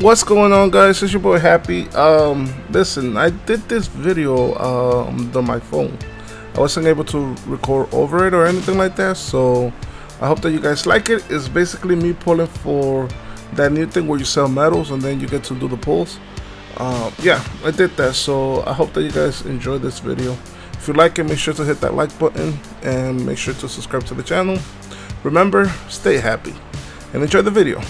What's going on guys? It's your boy Happy. Um listen, I did this video um on my phone. I wasn't able to record over it or anything like that, so I hope that you guys like it. It's basically me pulling for that new thing where you sell medals and then you get to do the pulls. Um, yeah, I did that, so I hope that you guys enjoy this video. If you like it, make sure to hit that like button and make sure to subscribe to the channel. Remember, stay happy and enjoy the video.